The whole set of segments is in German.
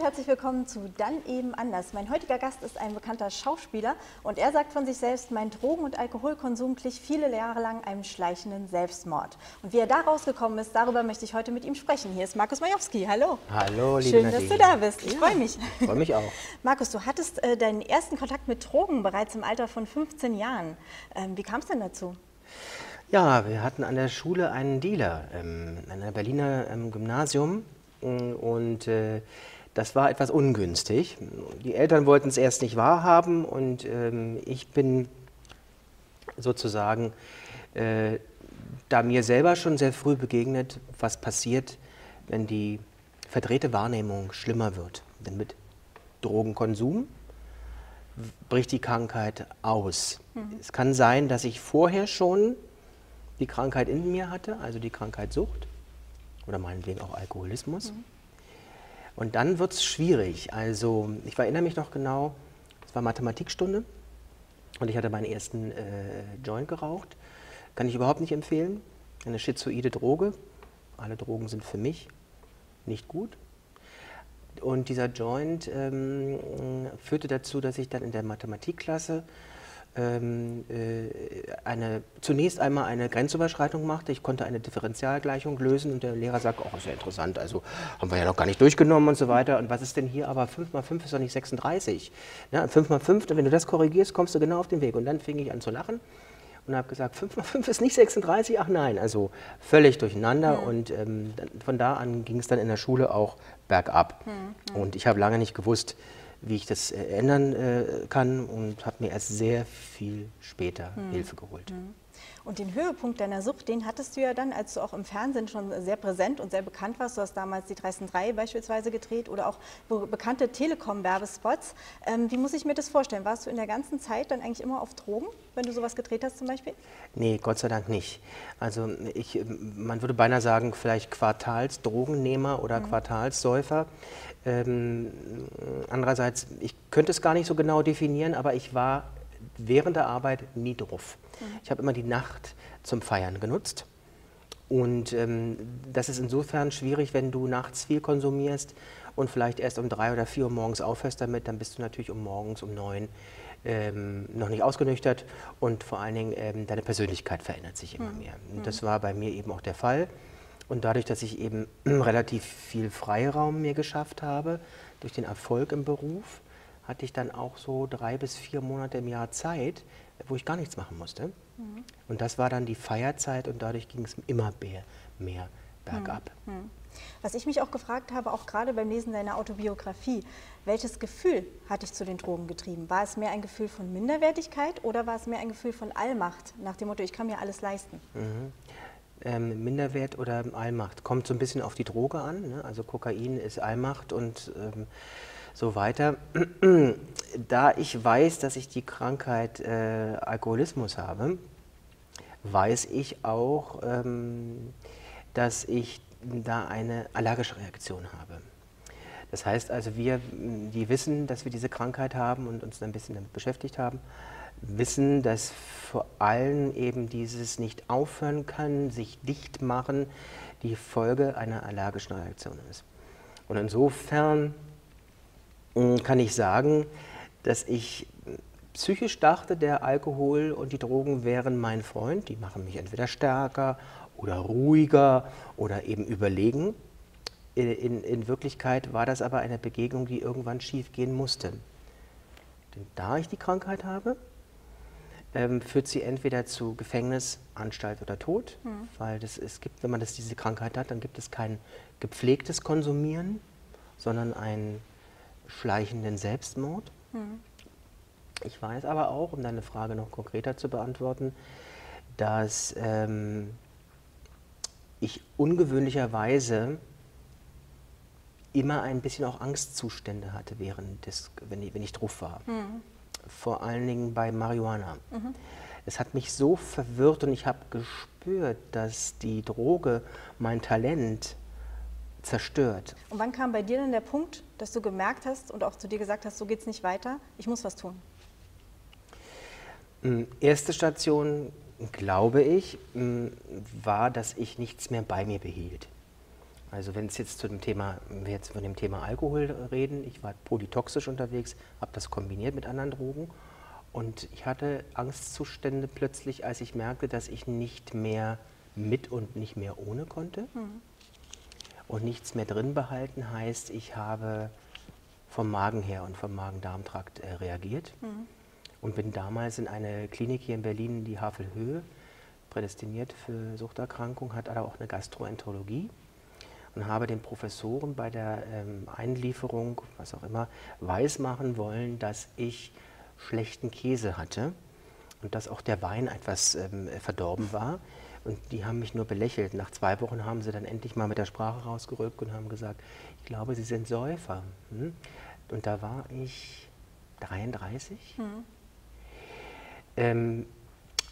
und herzlich willkommen zu Dann eben anders. Mein heutiger Gast ist ein bekannter Schauspieler und er sagt von sich selbst, mein Drogen- und Alkoholkonsum glich viele Jahre lang einem schleichenden Selbstmord. Und wie er da rausgekommen ist, darüber möchte ich heute mit ihm sprechen. Hier ist Markus Majowski. Hallo. Hallo, liebe Schön, dass du da bist. Ich ja, freue mich. Freue mich auch. Markus, du hattest äh, deinen ersten Kontakt mit Drogen bereits im Alter von 15 Jahren. Ähm, wie kam es denn dazu? Ja, wir hatten an der Schule einen Dealer ähm, an einem Berliner ähm, Gymnasium und äh, das war etwas ungünstig. Die Eltern wollten es erst nicht wahrhaben und ähm, ich bin sozusagen äh, da mir selber schon sehr früh begegnet, was passiert, wenn die verdrehte Wahrnehmung schlimmer wird. Denn mit Drogenkonsum bricht die Krankheit aus. Mhm. Es kann sein, dass ich vorher schon die Krankheit in mir hatte, also die Krankheit Sucht oder meinetwegen auch Alkoholismus. Mhm. Und dann wird es schwierig. Also ich erinnere mich noch genau, es war Mathematikstunde und ich hatte meinen ersten äh, Joint geraucht. Kann ich überhaupt nicht empfehlen. Eine schizoide Droge. Alle Drogen sind für mich nicht gut. Und dieser Joint ähm, führte dazu, dass ich dann in der Mathematikklasse ähm, äh, eine, zunächst einmal eine Grenzüberschreitung machte. Ich konnte eine Differentialgleichung lösen und der Lehrer sagt, oh, ist ja interessant, also haben wir ja noch gar nicht durchgenommen und so weiter. Und was ist denn hier? Aber 5 mal 5 ist doch nicht 36. Ja, 5 mal 5, wenn du das korrigierst, kommst du genau auf den Weg. Und dann fing ich an zu lachen und habe gesagt, 5 mal 5 ist nicht 36, ach nein, also völlig durcheinander. Mhm. Und ähm, von da an ging es dann in der Schule auch bergab. Mhm. Und ich habe lange nicht gewusst, wie ich das äh, ändern äh, kann und habe mir erst sehr viel später mhm. Hilfe geholt. Mhm. Und den Höhepunkt deiner Sucht, den hattest du ja dann, als du auch im Fernsehen schon sehr präsent und sehr bekannt warst. Du hast damals die 3 beispielsweise gedreht oder auch bekannte Telekom-Werbespots. Ähm, wie muss ich mir das vorstellen? Warst du in der ganzen Zeit dann eigentlich immer auf Drogen, wenn du sowas gedreht hast zum Beispiel? Nee, Gott sei Dank nicht. Also ich, man würde beinahe sagen, vielleicht Quartalsdrogennehmer oder mhm. Quartalssäufer. Ähm, andererseits, ich könnte es gar nicht so genau definieren, aber ich war während der Arbeit nie drauf. Mhm. Ich habe immer die Nacht zum Feiern genutzt. Und ähm, das ist insofern schwierig, wenn du nachts viel konsumierst und vielleicht erst um drei oder vier Uhr morgens aufhörst damit, dann bist du natürlich um morgens um neun ähm, noch nicht ausgenüchtert und vor allen Dingen ähm, deine Persönlichkeit verändert sich immer mhm. mehr. Und das war bei mir eben auch der Fall. Und dadurch, dass ich eben relativ viel Freiraum mir geschafft habe, durch den Erfolg im Beruf, hatte ich dann auch so drei bis vier Monate im Jahr Zeit, wo ich gar nichts machen musste. Mhm. Und das war dann die Feierzeit und dadurch ging es immer mehr, mehr bergab. Mhm. mhm. Was ich mich auch gefragt habe, auch gerade beim Lesen deiner Autobiografie, welches Gefühl hat dich zu den Drogen getrieben? War es mehr ein Gefühl von Minderwertigkeit oder war es mehr ein Gefühl von Allmacht, nach dem Motto, ich kann mir alles leisten? Mhm. Ähm, Minderwert oder Allmacht. Kommt so ein bisschen auf die Droge an. Ne? Also Kokain ist Allmacht und ähm, so weiter. Da ich weiß, dass ich die Krankheit äh, Alkoholismus habe, weiß ich auch, ähm, dass ich da eine allergische Reaktion habe. Das heißt also, wir, die wissen, dass wir diese Krankheit haben und uns ein bisschen damit beschäftigt haben, wissen, dass vor allem eben dieses nicht aufhören kann, sich dicht machen, die Folge einer allergischen Reaktion ist. Und insofern kann ich sagen, dass ich psychisch dachte, der Alkohol und die Drogen wären mein Freund. Die machen mich entweder stärker oder ruhiger oder eben überlegen. In, in Wirklichkeit war das aber eine Begegnung, die irgendwann schief gehen musste. Denn da ich die Krankheit habe, ähm, führt sie entweder zu Gefängnis, Anstalt oder Tod, mhm. weil das, es gibt, wenn man das, diese Krankheit hat, dann gibt es kein gepflegtes Konsumieren, sondern ein schleichenden Selbstmord. Mhm. Ich weiß aber auch, um deine Frage noch konkreter zu beantworten, dass ähm, ich ungewöhnlicherweise immer ein bisschen auch Angstzustände hatte, während des, wenn, ich, wenn ich drauf war. Mhm. Vor allen Dingen bei Marihuana. Mhm. Es hat mich so verwirrt und ich habe gespürt, dass die Droge mein Talent zerstört. Und wann kam bei dir denn der Punkt, dass du gemerkt hast und auch zu dir gesagt hast, so geht es nicht weiter, ich muss was tun? Hm, erste Station, glaube ich, hm, war, dass ich nichts mehr bei mir behielt. Also wenn es jetzt zu dem Thema, wir jetzt von dem Thema Alkohol reden, ich war polytoxisch unterwegs, habe das kombiniert mit anderen Drogen und ich hatte Angstzustände plötzlich, als ich merkte, dass ich nicht mehr mit und nicht mehr ohne konnte. Mhm. Und nichts mehr drin behalten heißt, ich habe vom Magen her und vom Magen-Darm-Trakt äh, reagiert mhm. und bin damals in eine Klinik hier in Berlin, die Havelhöhe, prädestiniert für Suchterkrankung, hat aber auch eine Gastroenterologie und habe den Professoren bei der ähm, Einlieferung, was auch immer, weismachen wollen, dass ich schlechten Käse hatte und dass auch der Wein etwas ähm, verdorben war. Und die haben mich nur belächelt. Nach zwei Wochen haben sie dann endlich mal mit der Sprache rausgerückt und haben gesagt, ich glaube, Sie sind Säufer. Hm? Und da war ich 33. Hm. Ähm,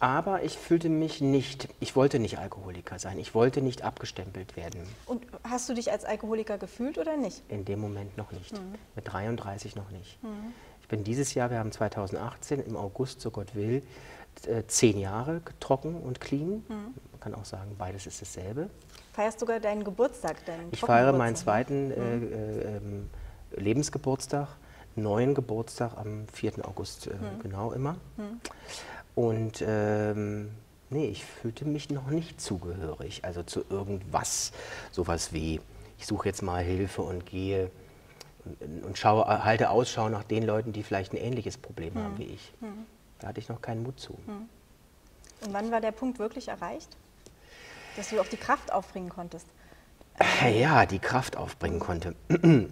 aber ich fühlte mich nicht, ich wollte nicht Alkoholiker sein, ich wollte nicht abgestempelt werden. Und hast du dich als Alkoholiker gefühlt oder nicht? In dem Moment noch nicht, mhm. mit 33 noch nicht. Mhm. Ich bin dieses Jahr, wir haben 2018 im August, so Gott will, zehn Jahre trocken und clean. Mhm. Man kann auch sagen, beides ist dasselbe. Feierst sogar deinen Geburtstag? Deinen ich feiere meinen zweiten äh, mhm. äh, ähm, Lebensgeburtstag, neuen Geburtstag am 4. August äh, mhm. genau immer. Mhm. Und ähm, nee, ich fühlte mich noch nicht zugehörig, also zu irgendwas, sowas wie, ich suche jetzt mal Hilfe und gehe und, und schaue, halte Ausschau nach den Leuten, die vielleicht ein ähnliches Problem haben wie ich. Da hatte ich noch keinen Mut zu. Hm. Und wann war der Punkt wirklich erreicht, dass du auch die Kraft aufbringen konntest? Äh, ja, die Kraft aufbringen konnte.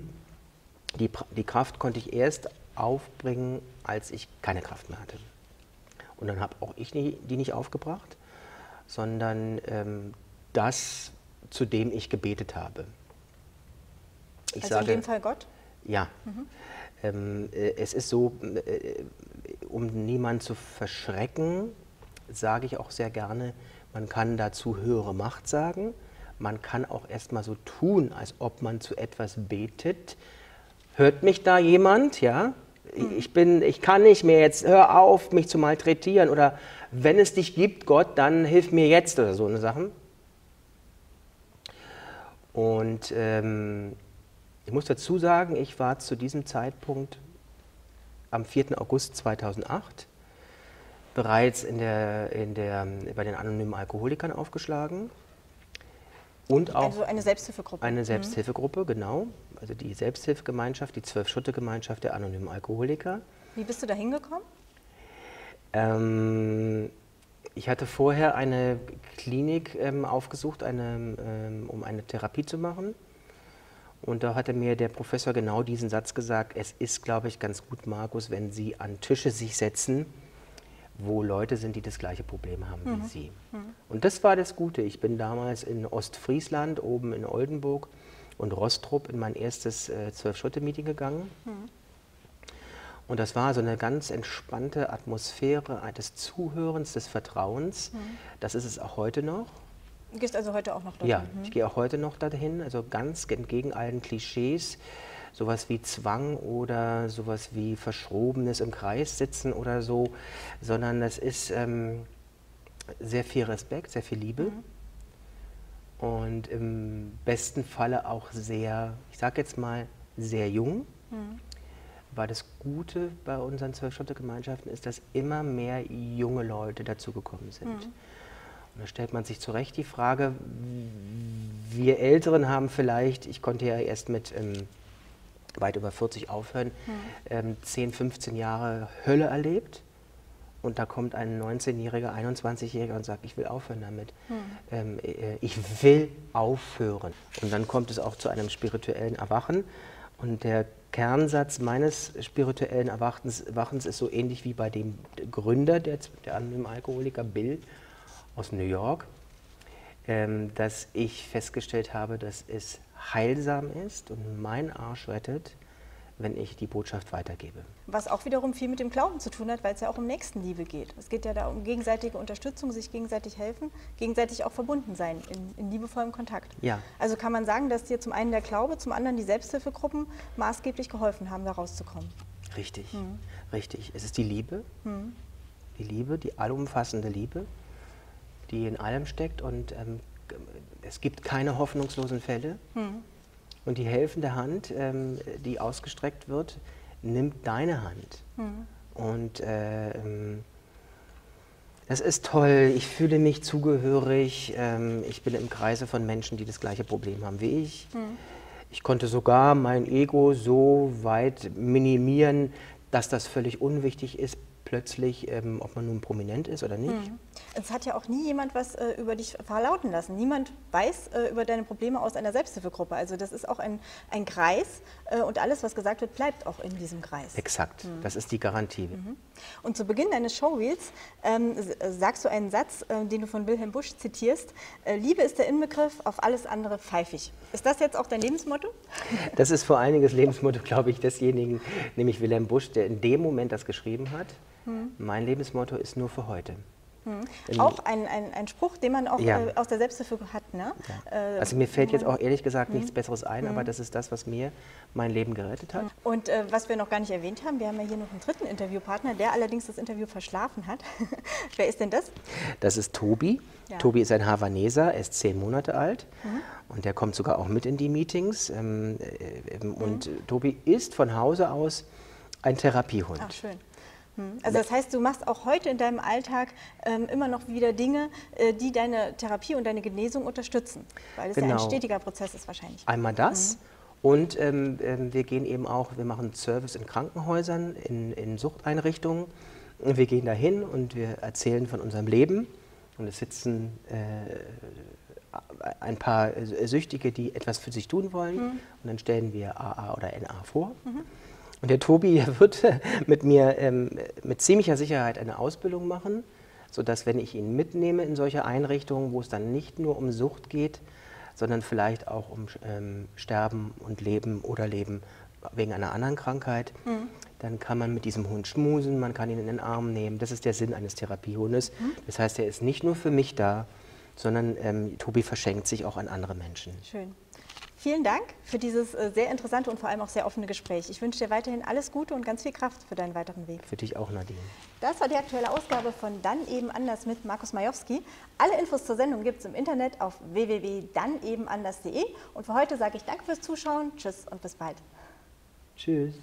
Die, die Kraft konnte ich erst aufbringen, als ich keine Kraft mehr hatte. Und dann habe auch ich nie, die nicht aufgebracht, sondern ähm, das, zu dem ich gebetet habe. Ich also sage, in dem Fall Gott? Ja. Mhm. Ähm, äh, es ist so, äh, um niemanden zu verschrecken, sage ich auch sehr gerne, man kann dazu höhere Macht sagen. Man kann auch erstmal so tun, als ob man zu etwas betet. Hört mich da jemand? Ja? ich, bin, ich kann nicht mehr jetzt, hör auf, mich zu malträtieren oder wenn es dich gibt, Gott, dann hilf mir jetzt oder so eine Sachen. Und ähm, ich muss dazu sagen, ich war zu diesem Zeitpunkt am 4. August 2008 bereits in der, in der, bei den anonymen Alkoholikern aufgeschlagen. Und auch also eine Selbsthilfegruppe. Eine mhm. Selbsthilfegruppe, mhm. genau. Also die Selbsthilfegemeinschaft, die Zwölf-Schutte-Gemeinschaft der anonymen Alkoholiker. Wie bist du da hingekommen? Ähm, ich hatte vorher eine Klinik ähm, aufgesucht, eine, ähm, um eine Therapie zu machen. Und da hatte mir der Professor genau diesen Satz gesagt, es ist, glaube ich, ganz gut, Markus, wenn Sie an Tische sich setzen, wo Leute sind, die das gleiche Problem haben mhm. wie Sie. Mhm. Und das war das Gute. Ich bin damals in Ostfriesland, oben in Oldenburg und Rostrup in mein erstes äh, Zwölf-Schotte-Meeting gegangen. Mhm. Und das war so eine ganz entspannte Atmosphäre des Zuhörens, des Vertrauens. Mhm. Das ist es auch heute noch. Du gehst also heute auch noch dorthin? Ja, ich gehe auch heute noch dahin, also ganz entgegen allen Klischees sowas wie Zwang oder sowas wie Verschrobenes im Kreis sitzen oder so, sondern das ist ähm, sehr viel Respekt, sehr viel Liebe. Mhm. Und im besten Falle auch sehr, ich sage jetzt mal, sehr jung. Mhm. Weil das Gute bei unseren Zwölf-Schotte-Gemeinschaften ist, dass immer mehr junge Leute dazugekommen sind. Mhm. Und da stellt man sich zu Recht die Frage, wir Älteren haben vielleicht, ich konnte ja erst mit ähm, weit über 40 aufhören, hm. ähm, 10, 15 Jahre Hölle erlebt. Und da kommt ein 19-Jähriger, 21-Jähriger und sagt, ich will aufhören damit. Hm. Ähm, äh, ich will aufhören. Und dann kommt es auch zu einem spirituellen Erwachen. Und der Kernsatz meines spirituellen Erwachens, Erwachens ist so ähnlich wie bei dem Gründer der, der anonymen Alkoholiker Bill aus New York, ähm, dass ich festgestellt habe, dass es heilsam ist und mein Arsch rettet, wenn ich die Botschaft weitergebe. Was auch wiederum viel mit dem Glauben zu tun hat, weil es ja auch um Nächstenliebe geht. Es geht ja da um gegenseitige Unterstützung, sich gegenseitig helfen, gegenseitig auch verbunden sein, in, in liebevollem Kontakt. Ja. Also kann man sagen, dass dir zum einen der Glaube, zum anderen die Selbsthilfegruppen maßgeblich geholfen haben, da rauszukommen. Richtig, hm. richtig. Es ist die Liebe, hm. die Liebe, die allumfassende Liebe, die in allem steckt und ähm, es gibt keine hoffnungslosen Fälle. Mhm. Und die helfende Hand, ähm, die ausgestreckt wird, nimmt deine Hand. Mhm. Und äh, das ist toll, ich fühle mich zugehörig, ähm, ich bin im Kreise von Menschen, die das gleiche Problem haben wie ich. Mhm. Ich konnte sogar mein Ego so weit minimieren, dass das völlig unwichtig ist, plötzlich, ähm, ob man nun prominent ist oder nicht. Hm. Es hat ja auch nie jemand was äh, über dich verlauten lassen. Niemand weiß äh, über deine Probleme aus einer Selbsthilfegruppe. Also das ist auch ein, ein Kreis äh, und alles, was gesagt wird, bleibt auch in diesem Kreis. Exakt, hm. das ist die Garantie. Mhm. Und zu Beginn deines Showreels ähm, äh, sagst du einen Satz, äh, den du von Wilhelm Busch zitierst. Äh, Liebe ist der Inbegriff, auf alles andere pfeifig. Ist das jetzt auch dein Lebensmotto? Das ist vor allen Dingen das Lebensmotto, glaube ich, desjenigen, nämlich Wilhelm Busch, der in dem Moment das geschrieben hat. Hm. Mein Lebensmotto ist nur für heute. Hm. Auch ein, ein, ein, Spruch, den man auch ja. äh, aus der Selbsthilfe hat. Ne? Ja. Äh, also mir fällt jetzt auch ehrlich gesagt hm. nichts Besseres ein, aber hm. das ist das, was mir mein Leben gerettet hat. Hm. Und äh, was wir noch gar nicht erwähnt haben, wir haben ja hier noch einen dritten Interviewpartner, der allerdings das Interview verschlafen hat. Wer ist denn das? Das ist Tobi. Ja. Tobi ist ein Havaneser, er ist zehn Monate alt mhm. und der kommt sogar auch mit in die Meetings. Ähm, äh, ähm, und mhm. Tobi ist von Hause aus ein Therapiehund. Ach, schön. Hm. Also das heißt, du machst auch heute in deinem Alltag ähm, immer noch wieder Dinge, äh, die deine Therapie und deine Genesung unterstützen, weil es genau. ja ein genau. stetiger Prozess ist wahrscheinlich. Einmal das. Mhm. Und ähm, ähm, wir gehen eben auch, wir machen Service in Krankenhäusern, in, in Suchteinrichtungen. Und wir gehen dahin und wir erzählen von unserem Leben. Und es sitzen äh, ein paar Süchtige, die etwas für sich tun wollen. Mhm. Und dann stellen wir AA oder NA vor. Mhm. Und der Tobi wird mit mir ähm, mit ziemlicher Sicherheit eine Ausbildung machen, sodass, wenn ich ihn mitnehme in solche Einrichtungen, wo es dann nicht nur um Sucht geht, sondern vielleicht auch um ähm, Sterben und Leben oder Leben wegen einer anderen Krankheit, mhm. dann kann man mit diesem Hund schmusen, man kann ihn in den Arm nehmen. Das ist der Sinn eines Therapiehundes. Mhm. Das heißt, er ist nicht nur für mich da, sondern ähm, Tobi verschenkt sich auch an andere Menschen. Schön. Vielen Dank für dieses äh, sehr interessante und vor allem auch sehr offene Gespräch. Ich wünsche dir weiterhin alles Gute und ganz viel Kraft für deinen weiteren Weg. Für dich auch, Nadine. Das war die aktuelle Ausgabe von Dann eben anders mit Markus Majowski. Alle Infos zur Sendung gibt es im Internet auf www.dannebenanders.de. Und für heute sage ich Danke fürs Zuschauen, Tschüss und bis bald. Tschüss.